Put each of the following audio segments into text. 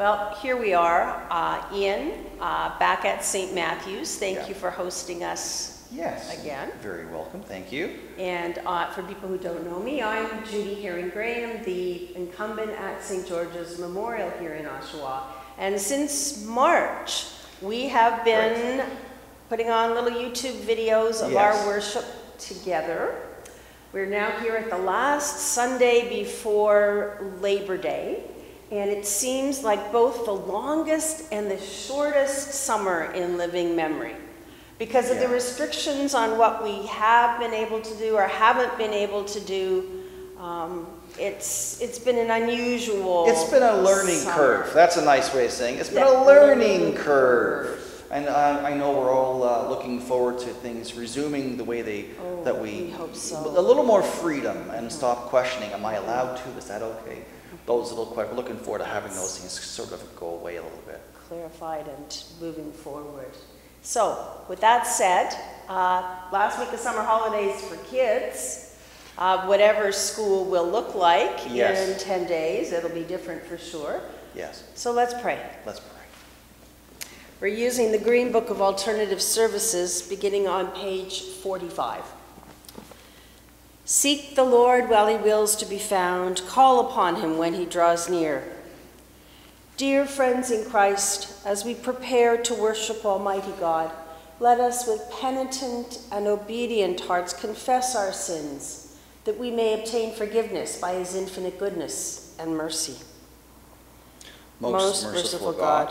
Well, here we are, uh, Ian, uh, back at St. Matthew's. Thank Yeah. you for hosting us. Yes. Again. Very welcome, thank you. And uh, for people who don't know me, I'm Judy Herring Graham, the incumbent at St. George's Memorial here in Oshawa. And since March, we have been putting on little YouTube videos of our worship together. We're now here at the last Sunday before Labor Day, and it seems like both the longest and the shortest summer in living memory. Because of the restrictions on what we have been able to do or haven't been able to do, um, it's, it's been an unusual. It's been a learning summer. curve. That's a nice way of saying it. It's been Yeah, a learning curve. And uh, I know we're all uh, looking forward to things resuming the way they, Oh, that we. we hope so. A little more freedom and stop questioning, am I allowed to? Is that okay? Those little questions, we're looking forward to having those things sort of go away a little bit. clarified and moving forward. So, with that said, uh, last week of summer holidays for kids, uh, whatever school will look like Yes. in 10 days, it'll be different for sure. Yes, So let's pray. let's pray. We're using the Green Book of Alternative Services beginning on page 45. Seek the Lord while he wills to be found, call upon him when he draws near. Dear friends in Christ, as we prepare to worship Almighty God, let us with penitent and obedient hearts confess our sins, that we may obtain forgiveness by his infinite goodness and mercy. Most merciful God,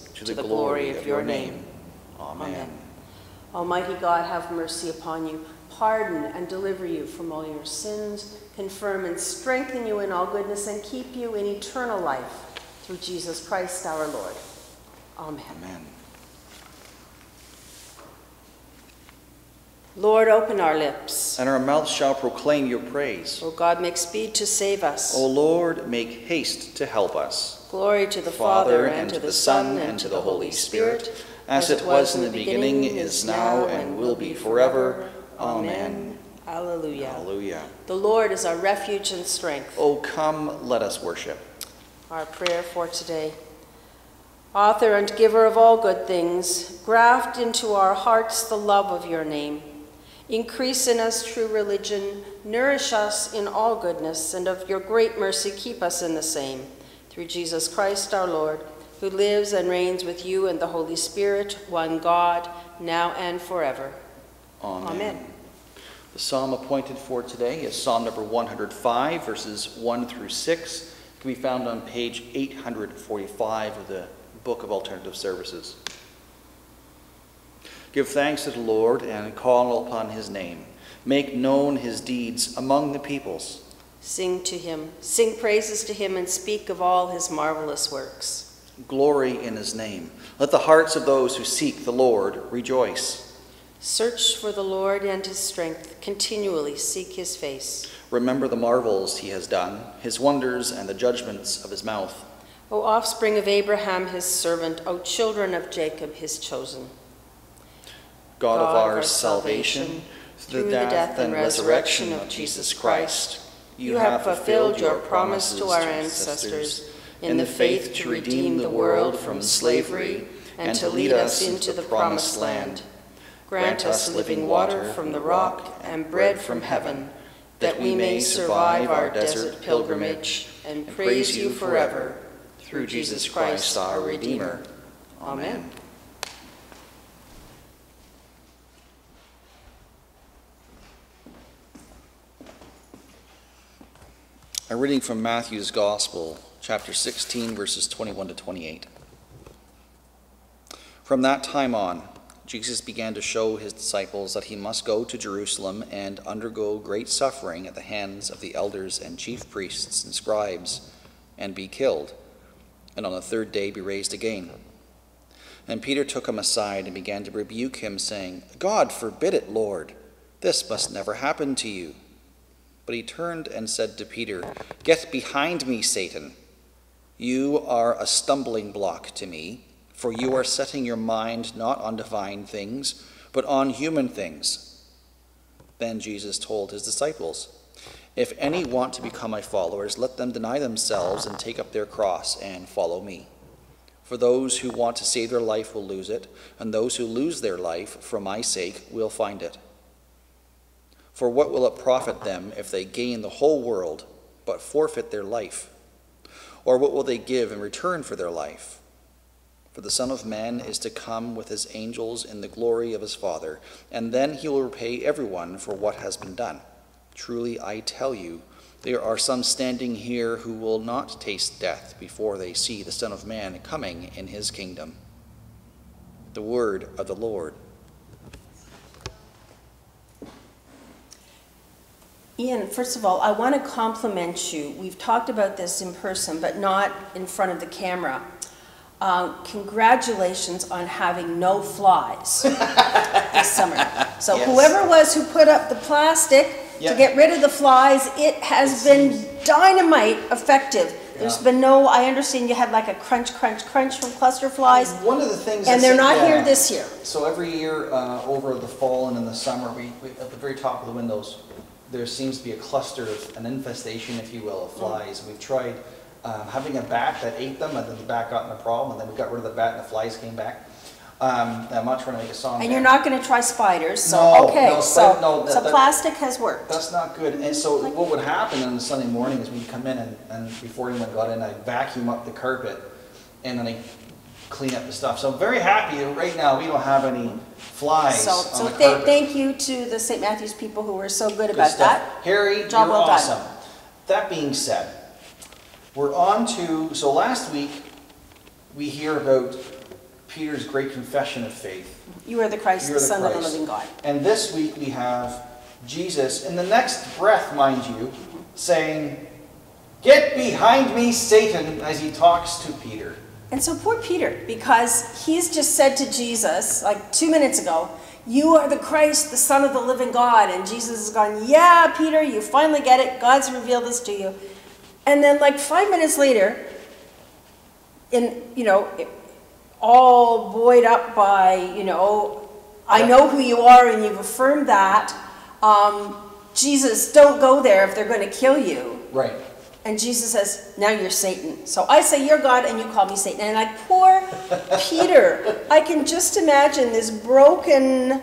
to the glory of your name. Amen. Almighty God, have mercy upon you, pardon and deliver you from all your sins, confirm and strengthen you in all goodness, and keep you in eternal life through Jesus Christ our Lord. Amen. Amen. Lord, open our lips. And our mouths shall proclaim your praise. O God, make speed to save us. O Lord, make haste to help us. Glory to the Father, and to the Son, and to the Holy Spirit, as it was in the beginning, is now, and will be forever. Amen. Alleluia. Hallelujah. The Lord is our refuge and strength. O come, let us worship. Our prayer for today. Author and giver of all good things, graft into our hearts the love of your name. Increase in us true religion, nourish us in all goodness, and of your great mercy keep us in the same. Through Jesus Christ our Lord, who lives and reigns with you and the Holy Spirit, one God, now and forever. Amen. Amen. The psalm appointed for today is Psalm number 105, verses 1 through 6. It can be found on page 845 of the Book of Alternative Services. Give thanks to the Lord and call upon his name. Make known his deeds among the peoples. Sing to him, sing praises to him, and speak of all his marvelous works. Glory in his name. Let the hearts of those who seek the Lord rejoice. Search for the Lord and his strength, continually seek his face. Remember the marvels he has done, his wonders and the judgments of his mouth. O offspring of Abraham, his servant, O children of Jacob, his chosen. God of our salvation, through the death and resurrection of Jesus Christ, you have fulfilled your promise to our ancestors in the faith to redeem the world from slavery and to lead us into the promised land. Grant us living water from the rock and bread from heaven, that we may survive our desert pilgrimage and praise you forever. Through Jesus Christ our Redeemer. Amen. A reading from Matthew's Gospel, chapter 16, verses 21 to 28. From that time on, Jesus began to show his disciples that he must go to Jerusalem and undergo great suffering at the hands of the elders and chief priests and scribes, and be killed, and on the third day be raised again. And Peter took him aside and began to rebuke him, saying, God forbid it, Lord. This must never happen to you. But he turned and said to Peter, Get behind me, Satan. You are a stumbling block to me, for you are setting your mind not on divine things, but on human things. Then Jesus told his disciples, If any want to become my followers, let them deny themselves and take up their cross and follow me. For those who want to save their life will lose it, and those who lose their life for my sake will find it. For what will it profit them if they gain the whole world but forfeit their life? Or what will they give in return for their life? For the Son of Man is to come with his angels in the glory of his Father, and then he will repay everyone for what has been done. Truly, I tell you, there are some standing here who will not taste death before they see the Son of Man coming in his kingdom. The word of the Lord. Ian, first of all, I want to compliment you. We've talked about this in person, but not in front of the camera. Uh, congratulations on having no flies this summer. So Yes. whoever was who put up the plastic Yeah. to get rid of the flies, it has been dynamite effective. There's Yeah. been no, I understand you had like a crunch, crunch, crunch from cluster flies, One of the things and they're not here this year. So every year uh, over the fall and in the summer, we, we, at the very top of the windows, there seems to be a cluster of an infestation, if you will, of flies. We've tried um, having a bat that ate them, and then the bat got in a problem, and then we got rid of the bat, and the flies came back. Um, I'm not trying to make a song. And there. you're not gonna try spiders, so, No, okay, no, so, no, that- so that- plastic has worked. That's not good. And so what would happen on a Sunday morning is we'd come in and, and before anyone got in, I'd vacuum up the carpet and then I clean up the stuff. So I'm very happy that right now we don't have any flies So, on so carpet. thank you to the St. Matthews people who were so good Good about stuff. that. Harry, Job you're well done. awesome. That being said, we're on to, so last week we hear about Peter's great confession of faith. You are the Christ, the the Son of the living God. And this week we have Jesus, in the next breath, mind you, saying, Get behind me, Satan, as he talks to Peter. And so poor Peter, because he's just said to Jesus, like two minutes ago, You are the Christ, the Son of the living God. And Jesus has gone, Yeah, Peter, you finally get it. God's revealed this to you. And then, like five minutes later, in, you know, all buoyed up by, you know, I know who you are and you've affirmed that. Um, Jesus, don't go there if they're going to kill you. Right. And Jesus says, Now you're Satan. So I say, You're God, and you call me Satan. And like poor Peter, I can just imagine this broken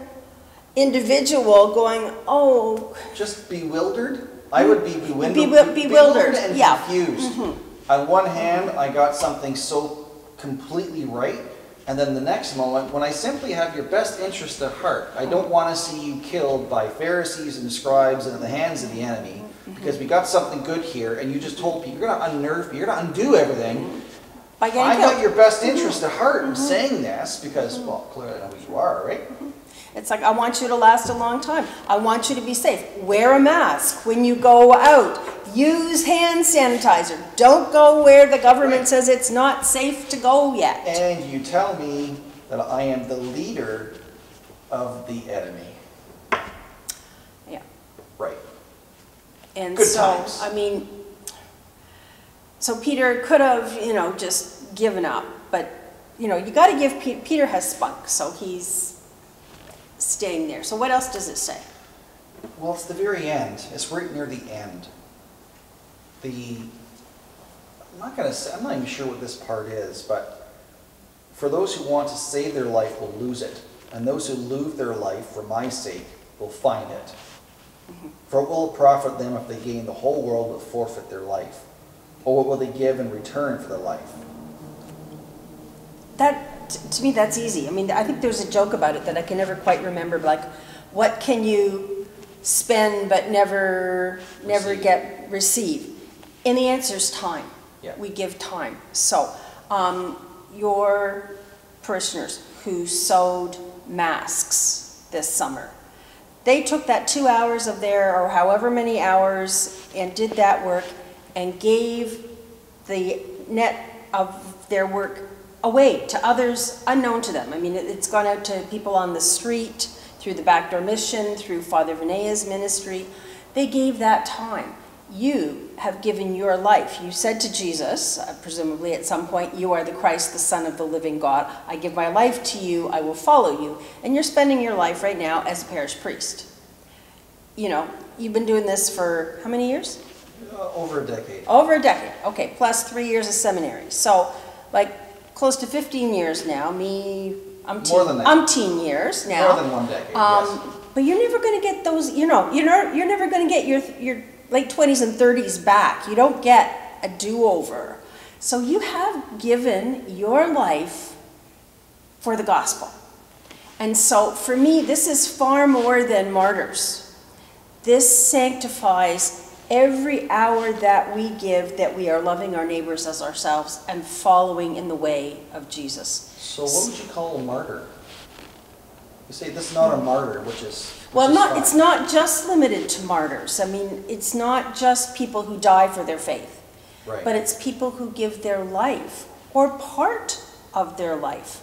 individual going, Oh, Just bewildered. I would be bewildered, Bewi- bewildered, and yeah. Mm-hmm. confused. On one hand, I got something so completely right, and then the next moment, when I simply have your best interest at heart, I don't want to see you killed by Pharisees and scribes and in the hands of the enemy, Mm-hmm. Because we got something good here, and you just told people you're going to unnerve me, you're going to undo everything. by getting I got your best mm-hmm. interest at heart in mm-hmm. saying this because, mm-hmm. well, clearly I know who you are, right? It's like, I want you to last a long time. I want you to be safe. Wear a mask when you go out. Use hand sanitizer. Don't go where the government Right. says it's not safe to go yet. And you tell me that I am the leader of the enemy. Yeah. Right. And Good so, times. I mean, so Peter could have, you know, just given up, but, you know, you got to give, Pe- Peter has spunk, so he's staying there. So what else does it say? Well, it's the very end. It's right near the end. The, I'm not gonna say, I'm not even sure what this part is, but for those who want to save their life will lose it, and those who lose their life for my sake will find it. For what will it profit them if they gain the whole world but forfeit their life? Or what will they give in return for their life? That, to me, that's easy. I mean, I think there's a joke about it that I can never quite remember, like, what can you spend but never, never Receive. get, receive? And the answer is time. Yeah. We give time. So, um, your parishioners who sewed masks this summer, they took that two hours of their, or however many hours, and did that work, and gave the net of their work away to others unknown to them. I mean, it- it's gone out to people on the street, through the Backdoor Mission, through Father Vinea's ministry. They gave that time. You have given your life. You said to Jesus, uh, presumably at some point, You are the Christ, the Son of the living God. I give my life to you. I will follow you. And you're spending your life right now as a parish priest. You know, you've been doing this for how many years? Uh, Over a decade. Over a decade, okay, plus three years of seminary. So, like, close to 15 years now, me, umpteen, More than that. umpteen years now. More than one decade, Um, yes. But you're never gonna get those, you know, you're not, you're never gonna get your, your late 20s and 30s back. You don't get a do-over. So you have given your life for the gospel. And so for me, this is far more than martyrs. This sanctifies every hour that we give that we are loving our neighbors as ourselves and following in the way of Jesus. So what would you call a martyr? You say this is not a martyr, which is. Well, not, it's not just limited to martyrs. I mean, it's not just people who die for their faith, Right. but it's people who give their life or part of their life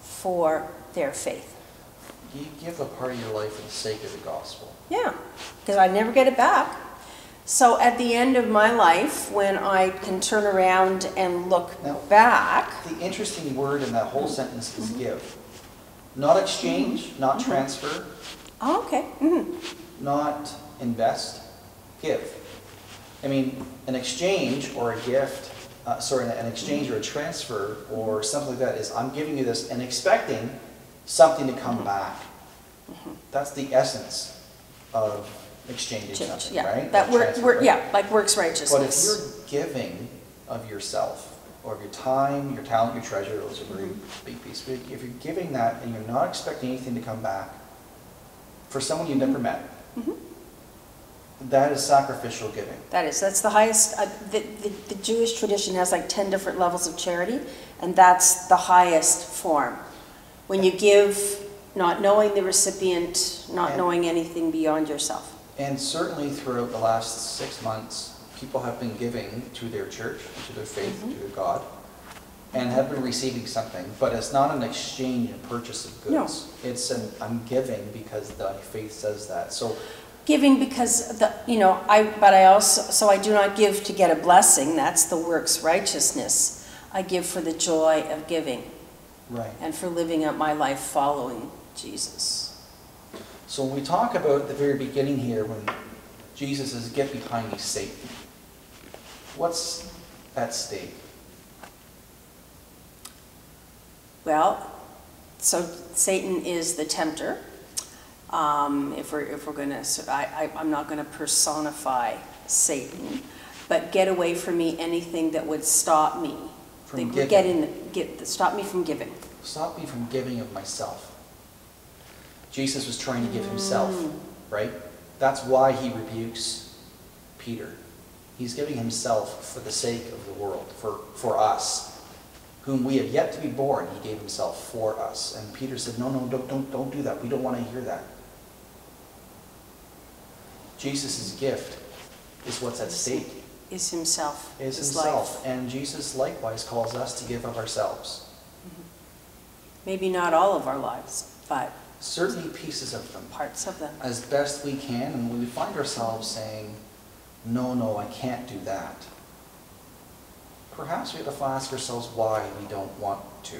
for their faith. You give a part of your life for the sake of the gospel. Yeah, because I never get it back. So at the end of my life, when I can turn around and look Now- back, The interesting word in that whole sentence is give. Not exchange, not transfer, oh, okay, mhm, not invest, give. I mean, an exchange or a gift, uh, sorry, an exchange or a transfer or something like that is I'm giving you this and expecting something to come back. That's the essence of exchanging change, something, yeah. right? That Or work, work, right? yeah, like works But if you're giving of yourself, or of your time, your talent, your treasure, those are very Mm-hmm. big pieces. But if you're giving that and you're not expecting anything to come back for someone you've never met, Mhm. that is sacrificial giving. That is, that's the highest, uh, the, the, the Jewish tradition has like 10 different levels of charity, and that's the highest form. When you give, not knowing the recipient, not And- knowing anything beyond yourself. And certainly throughout the last six months, people have been giving to their church, to their faith, Mhm. to their God, and have been receiving something, but it's not an exchange and purchase of No. goods. It's an, I'm giving because thy faith says that. So Giving because the, you know, I, but I also, so I do not give to get a blessing, that's the works righteousness. I give for the joy of giving Right. and for living out my life following Jesus. So when we talk about the very beginning here, when Jesus says, get behind me, Satan, what's at stake? Well, so Satan is the tempter. Um, if we're, if we're gonna, so I, I, I'm not gonna personify Satan, but get away from me anything that would stop me. From giving. Get in, get, stop me from giving. Stop me from giving of myself. Jesus was trying to give himself, Mm. right? That's why he rebukes Peter. He's giving himself for the sake of the world, for, for us, whom we have yet to be born. He gave himself for us. And Peter said, no, no, don't, don't, don't do that. We don't want to hear that. Jesus' gift is what's at stake. Is himself, is himself. life. And Jesus likewise calls us to give of ourselves. Mm-hmm. Maybe not all of our lives, but Certainly pieces of them, parts of them. as best we can. And we find ourselves saying, no, no, I can't do that, perhaps we have to ask ourselves why we don't want to.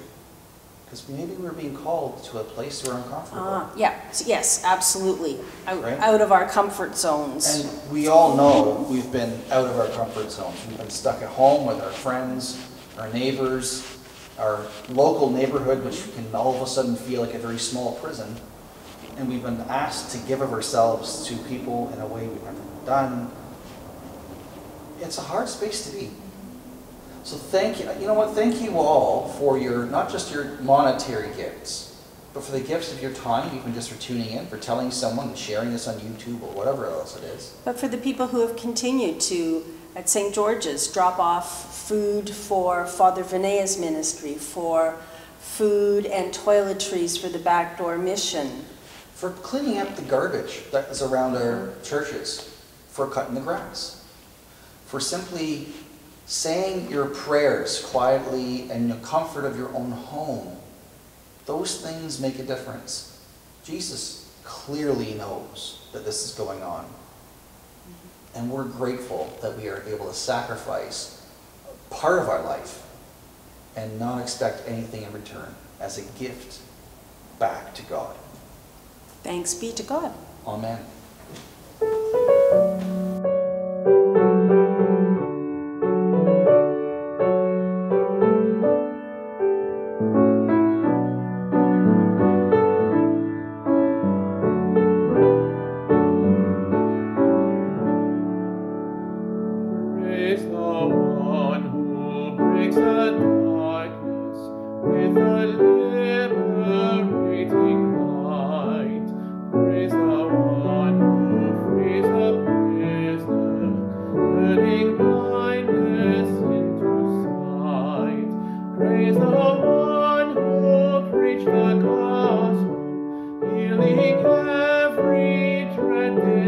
Because maybe we're being called to a place where we're uncomfortable. Ah, yeah, yes, absolutely. Out, Right? out of our comfort zones. And we all know we've been out of our comfort zones. We've been stuck at home with our friends, our neighbors, our local neighborhood, which can all of a sudden feel like a very small prison. And we've been asked to give of ourselves to people in a way we've never done. It's a hard space to be. So thank you, you know what, thank you all for your, not just your monetary gifts, but for the gifts of your time, even just for tuning in, for telling someone and sharing this on YouTube or whatever else it is. But for the people who have continued to, at St. George's, drop off food for Father Vinea's ministry, for food and toiletries for the backdoor mission, For cleaning up the garbage that is around our churches, for cutting the grass, for simply saying your prayers quietly in the comfort of your own home, those things make a difference. Jesus clearly knows that this is going on. And we're grateful that we are able to sacrifice part of our life and not expect anything in return as a gift back to God. Thanks be to God. Amen.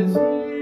is.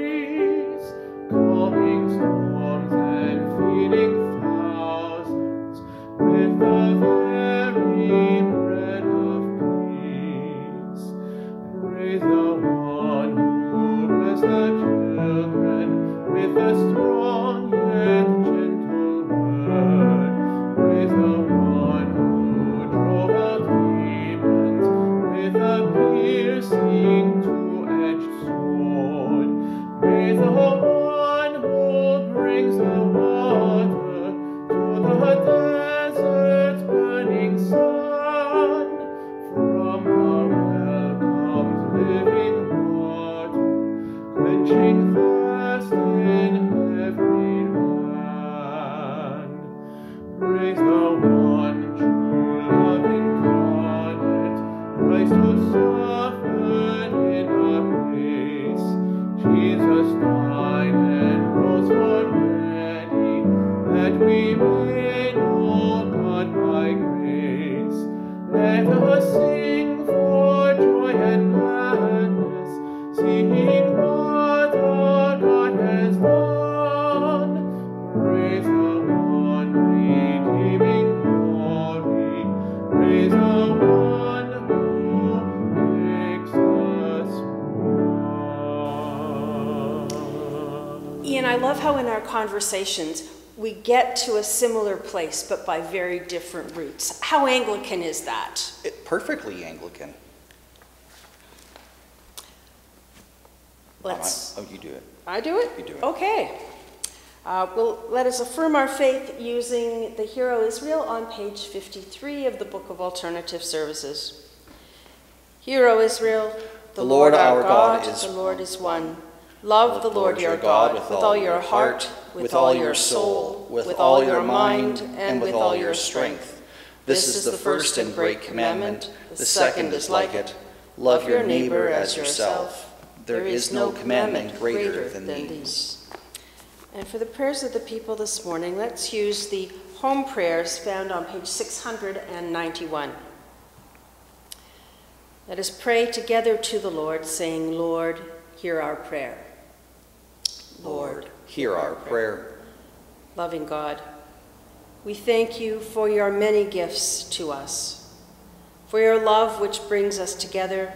Conversations, we get to a similar place, but by very different routes. How Anglican is that? It, perfectly Anglican. Let's. Oh, you do it. I do it? You do it. Okay. Uh, well, let us affirm our faith using the Hear O Israel on page 53 of the Book of Alternative Services. Hear O Israel, the, the Lord, Lord, our God, God is the Lord is one. Love the Lord your God with all your heart, with all your soul, with all your mind, and with all your strength. This is the first and great commandment. The second is like it. Love your neighbor as yourself. There is no commandment greater than these. And for the prayers of the people this morning, let's use the home prayers found on page 691. Let us pray together to the Lord, saying, Lord, hear our prayer. Lord, hear our prayer. Loving God, we thank you for your many gifts to us, for your love which brings us together,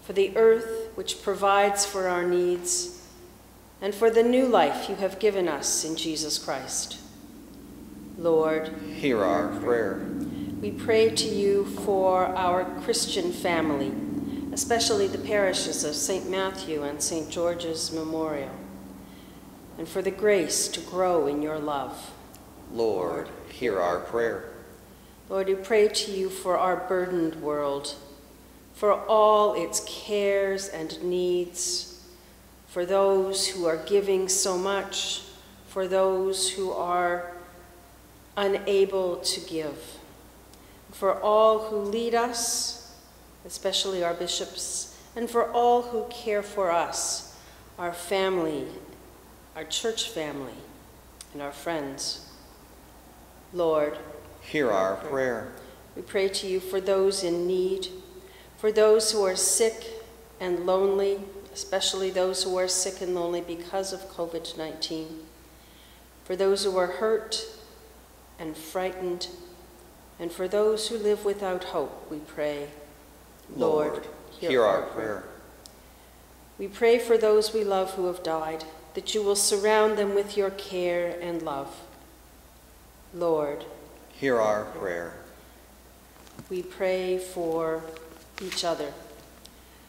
for the earth which provides for our needs, and for the new life you have given us in Jesus Christ. Lord, hear our prayer. We pray to you for our Christian family, especially the parishes of St. Matthew and St. George's Memorial and for the grace to grow in your love. Lord, hear our prayer. Lord, we pray to you for our burdened world, for all its cares and needs, for those who are giving so much, for those who are unable to give, for all who lead us, especially our bishops, and for all who care for us, our family our church family, and our friends. Lord, hear our prayer. We pray to you for those in need, for those who are sick and lonely, especially those who are sick and lonely because of COVID 19, for those who are hurt and frightened, and for those who live without hope, we pray. Lord, hear our prayer. We pray for those we love who have died, that you will surround them with your care and love. Lord, Hear our prayer. we pray for each other,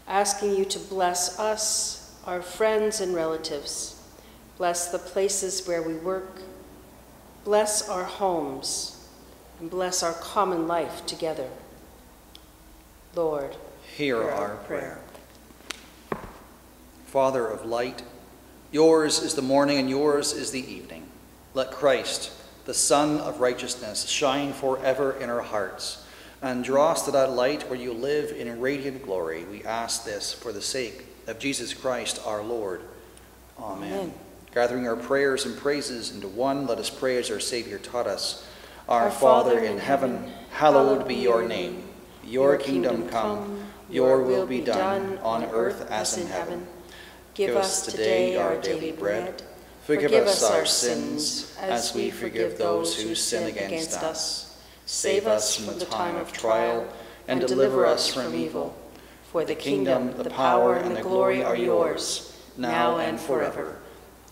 asking you to bless us, our friends and relatives. Bless the places where we work. Bless our homes, and bless our common life together. Lord, Hear Hear our our prayer. Father of light, yours is the morning and yours is the evening. Let Christ, the Sun of righteousness, shine forever in our hearts and draw us to that light where you live in radiant glory. We ask this for the sake of Jesus Christ our Lord. Amen. Amen. Gathering our prayers and praises into one, let us pray as our Savior taught us. Our, Our Father Father in heaven, heaven, hallowed be your name. Your kingdom come, your will be done on earth as in heaven. Give us today our daily bread. Forgive us our sins as we forgive those who sin against us. Save us from the time of trial and deliver us from evil. For the kingdom, the power, and the glory are yours, now and forever.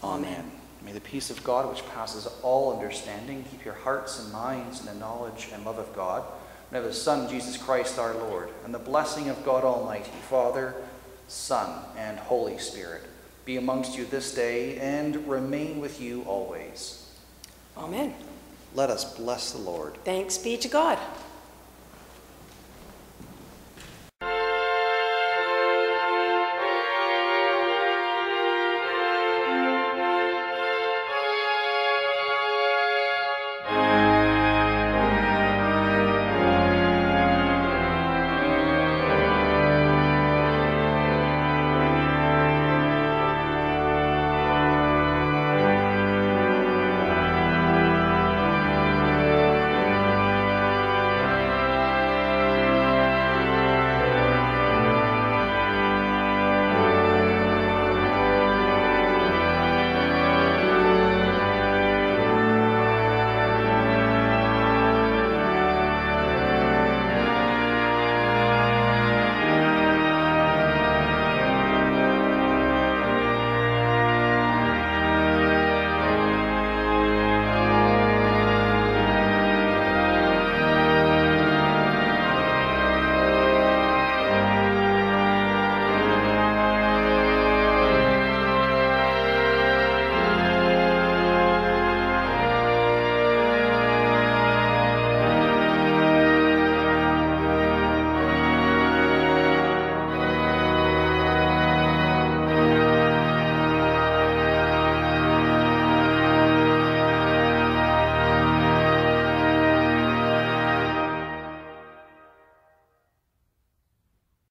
Amen. May the peace of God, which passes all understanding, keep your hearts and minds in the knowledge and love of God, and of His Son, Jesus Christ our Lord, and the blessing of God Almighty, Father, Son, and Holy Spirit, be amongst you this day and remain with you always. Amen. Let us bless the Lord. Thanks be to God.